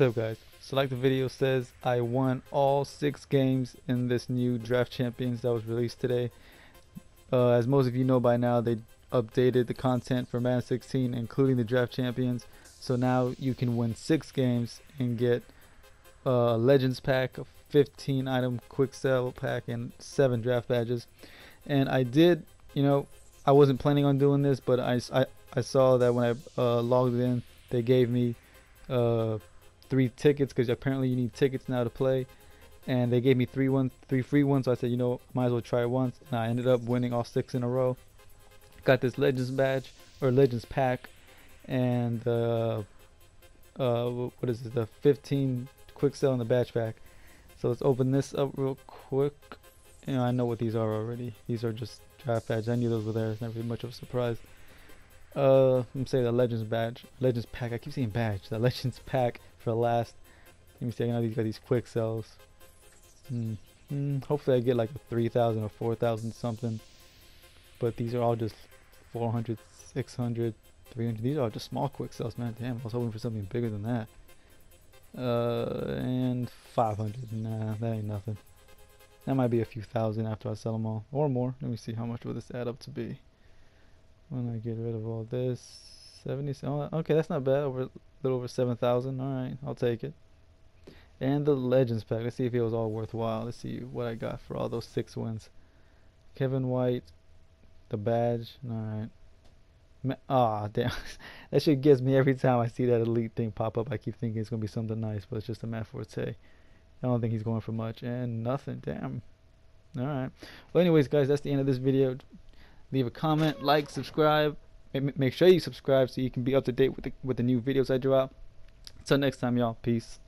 Up guys? So like the video says, I won all six games in this new Draft Champions that was released today. Uh, as most of you know by now, they updated the content for Madden 16, including the Draft Champions. So now you can win six games and get a Legends pack, a 15 item quick sell pack, and seven draft badges. And I did, you know, I wasn't planning on doing this, but I, I, I saw that when I uh, logged in, they gave me uh, three tickets because apparently you need tickets now to play. And they gave me three one three free ones, so I said, you know, might as well try it once. And I ended up winning all six in a row. Got this Legends badge or Legends pack, and uh, uh, what is it? The 15 quick sell in the badge pack. So let's open this up real quick. You know, I know what these are already. These are just draft badges. I knew those were there. It's never much of a surprise. Uh, let me say the Legends badge, Legends pack. I keep saying badge. The Legends pack for last. Let me see. I know these got these quick sells. Hmm. Hmm. Hopefully I get like a 3,000 or 4,000 something. But these are all just 400, 600, 300. These are all just small quick sells, man. Damn, I was hoping for something bigger than that. Uh, and 500. Nah, that ain't nothing. That might be a few thousand after I sell them all, or more. Let me see how much will this add up to be when I get rid of all this. 70. Oh, okay, that's not bad. Over a little over 7,000. All right, I'll take it. And the Legends pack. Let's see if it was all worthwhile. Let's see what I got for all those six wins. Kevin White, the badge. All right. Ah, oh, damn. that shit gets me every time I see that elite thing pop up. I keep thinking it's going to be something nice, but it's just a Matt Forte. I don't think he's going for much. And nothing. Damn. Alright. Well, anyways, guys, that's the end of this video. Leave a comment, like, subscribe. Make sure you subscribe so you can be up to date with the, with the new videos I drop. Until next time, y'all. Peace.